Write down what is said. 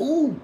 Ooh.